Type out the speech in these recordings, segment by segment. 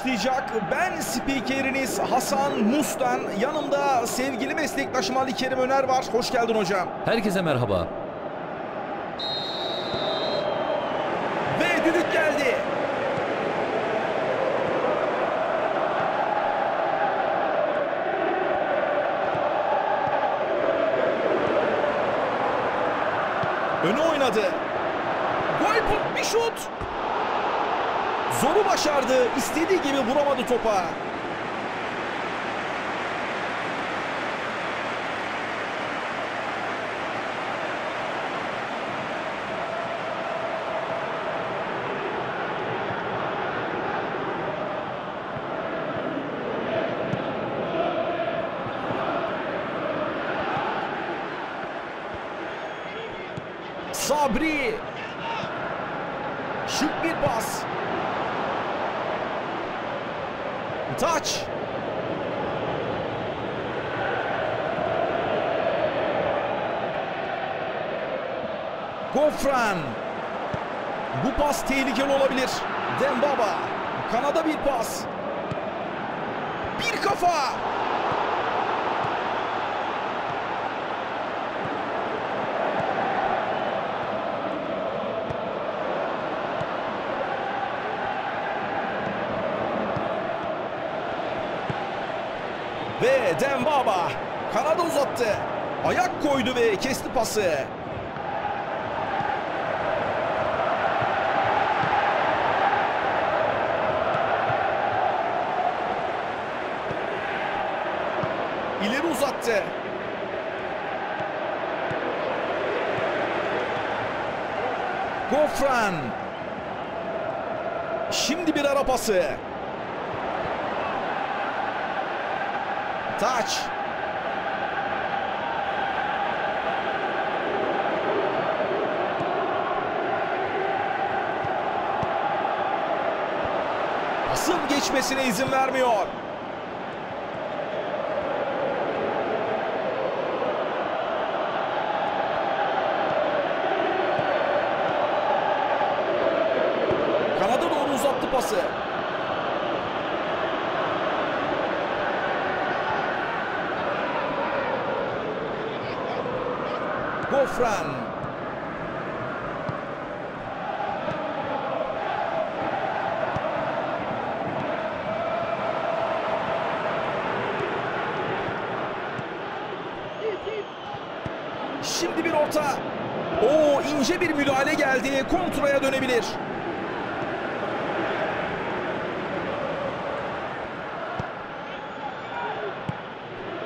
başlayacak. Ben spikeriniz Hasan Mustan. Yanımda sevgili meslektaşım Ali Kerim Öner var. Hoş geldin hocam. Herkese merhaba. Ve düdük geldi. Öne oynadı. Gol bir şut. Başardı. İstediği gibi vuramadı topa. Sabri. Şık bir pas. Taç. Gofran. Bu pas tehlikeli olabilir. Dembaba. Kanada bir pas. Bir kafa. Ve Dembaba kanada uzattı. Ayak koydu ve kesti pası. İleri uzattı. Gofran. Şimdi bir ara pası. Taç. Pasın geçmesine izin vermiyor. Kanada doğru uzattı pası. Gofran. Şimdi bir orta. O ince bir müdahale geldi. Kontraya dönebilir.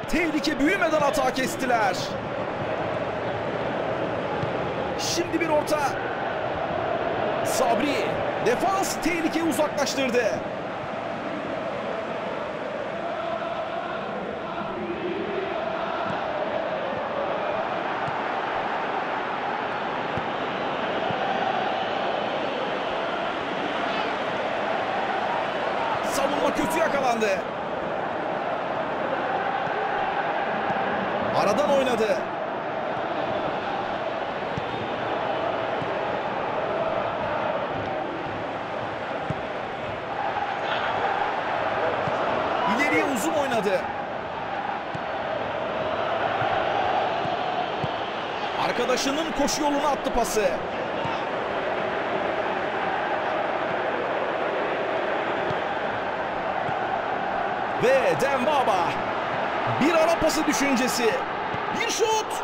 Tehlike büyümeden hata kestiler. Şimdi bir orta. Sabri. Defans tehlikeyi uzaklaştırdı. Savunma kötü yakalandı. Aradan oynadı. İleriye uzun oynadı. Arkadaşının koşu yoluna attı pası. Ve Dembaba. Bir ara pası düşüncesi. Bir şut.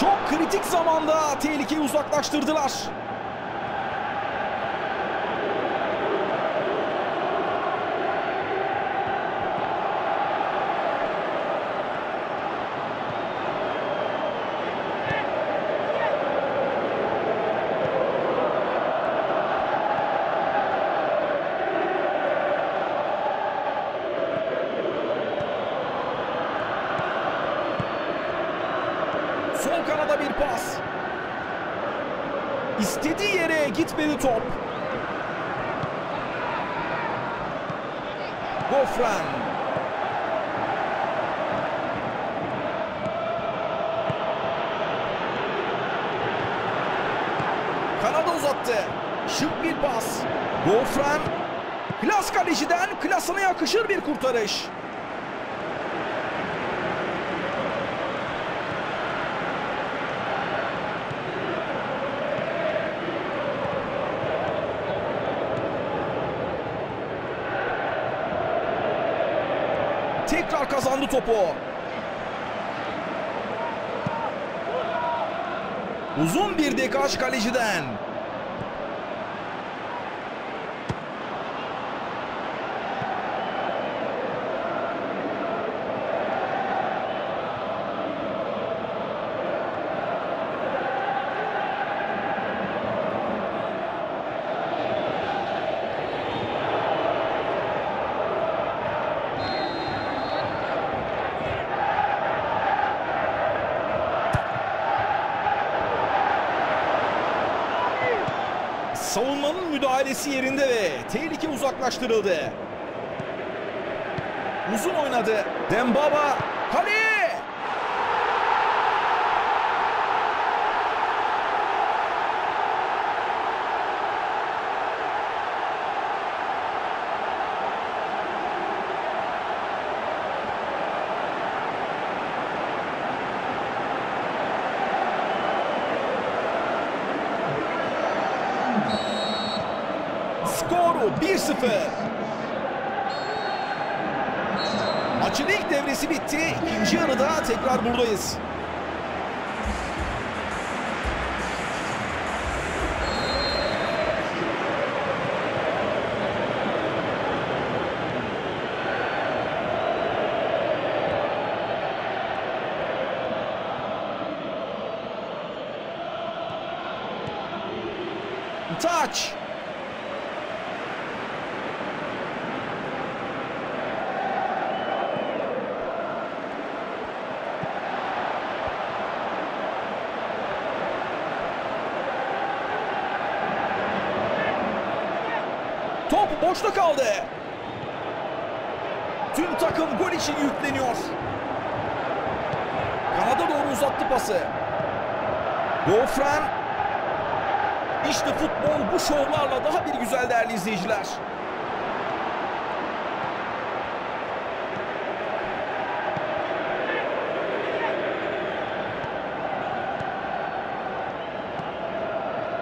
Çok kritik zamanda tehlikeyi uzaklaştırdılar. Sol kanada bir pas. İstediği yere gitmedi top. Gofran. Kanada uzattı. Şık bir pas. Gofren. Klas kaleciden klasına yakışır bir kurtarış. Tekrar kazandı topu. Uzun bir dekaj kaleciden. Savunmanın müdahalesi yerinde ve tehlike uzaklaştırıldı. Uzun oynadı. Dembaba kaleye. 1-0. Maçın ilk devresi bitti. İkinci yarıda tekrar buradayız. Top boşta kaldı. Tüm takım gol için yükleniyor. Kanada doğru uzattı pası. Gofren. İşte futbol bu şovlarla daha bir güzel değerli izleyiciler.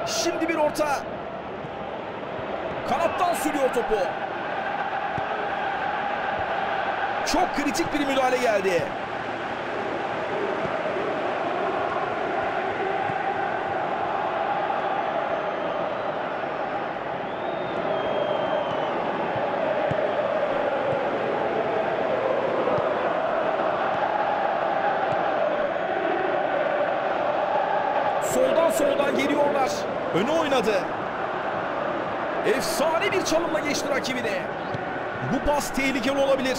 Şimdi bir orta. Kanattan sürüyor topu. Çok kritik bir müdahale geldi. Soldan soldan geliyorlar. Öne oynadı. Efsane bir çalımla geçti rakibini. Bu pas tehlikeli olabilir.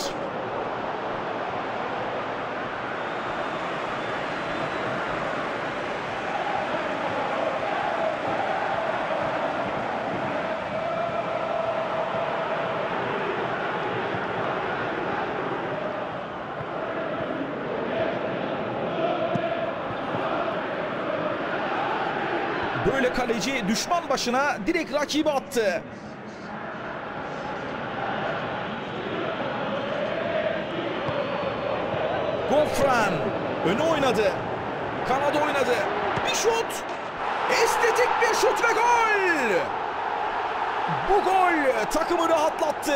Böyle kaleci düşman başına direkt rakibi attı. Gofran öne oynadı. Kanada oynadı. Bir şut. Estetik bir şut ve gol. Bu gol takımı rahatlattı.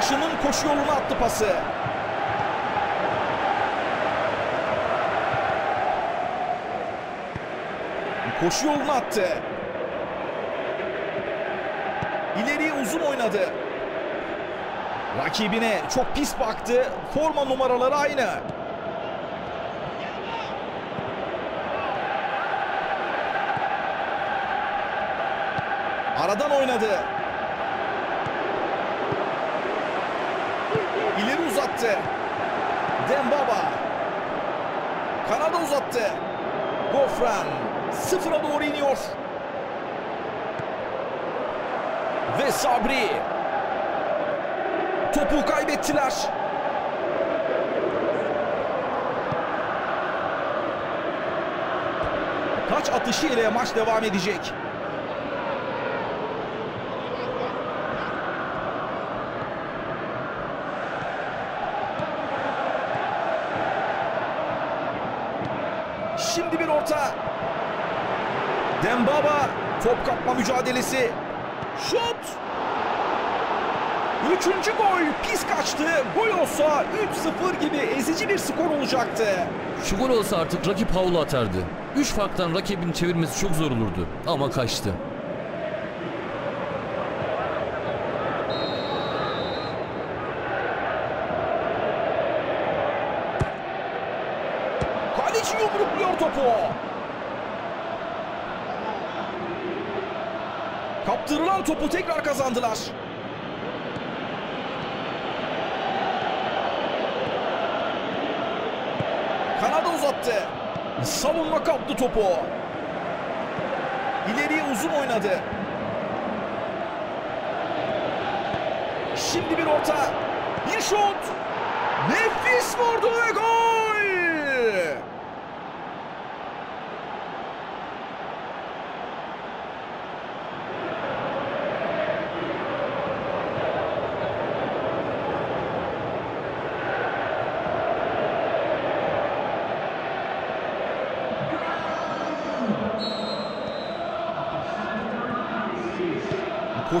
Arkadaşının koşu yoluna attı pası. Koşu yoluna attı. İleri uzun oynadı. Rakibine çok pis baktı. Forma numaraları aynı. Aradan oynadı. İleri uzattı. Dembaba. Kanada uzattı. Gofran sıfıra doğru iniyor. Ve Sabri. Topu kaybettiler. Taç atışı ile maç devam edecek. Şimdi bir orta. Dembaba top kapma mücadelesi. Şut. Üçüncü gol pis kaçtı. Gol olsa 3-0 gibi ezici bir skor olacaktı. Şu gol olsa artık rakip havlu atardı. 3 farktan rakibini çevirmesi çok zor olurdu ama kaçtı. Kaleci yumrukluyor topu. Kaptırılan topu tekrar kazandılar. Kanada uzattı. Savunma kaptı topu. İleriye uzun oynadı. Şimdi bir orta. Bir şut. Nefis vurdu ve gol.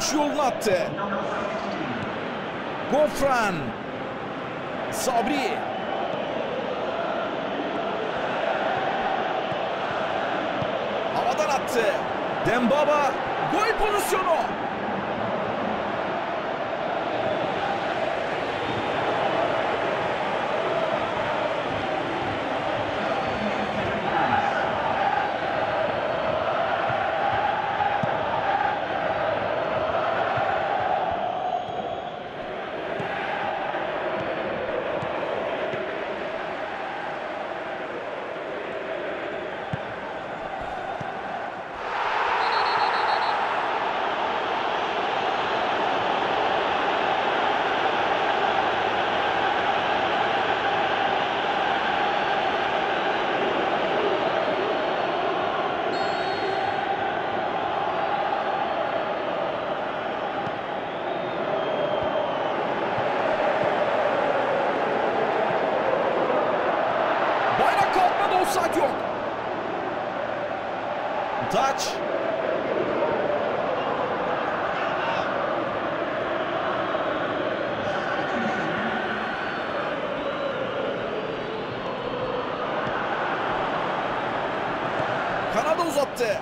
Koşu yoluna attı. Gofran. Sabri. Havadan attı. Dembaba gol pozisyonu. Taç. Kanada uzattı.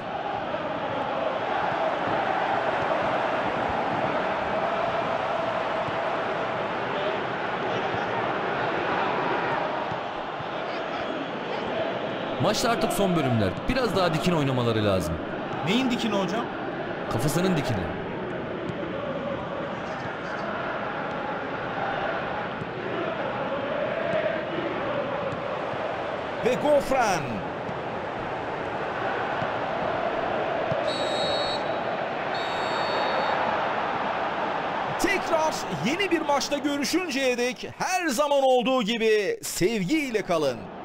Maçta artık son bölümler. Biraz daha dikin oynamaları lazım. Neyin dikini hocam? Kafasının dikini. Ve Gofran. Tekrar yeni bir maçta görüşünceye dek her zaman olduğu gibi sevgiyle kalın.